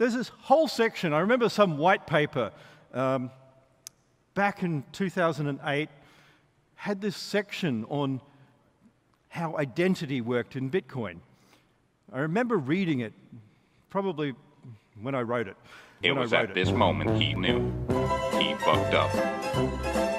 there's this whole section. I remember some white paper um, back in 2008 had this section on how identity worked in Bitcoin. I remember reading it, probably when I wrote it. It was at at this moment he knew he fucked up.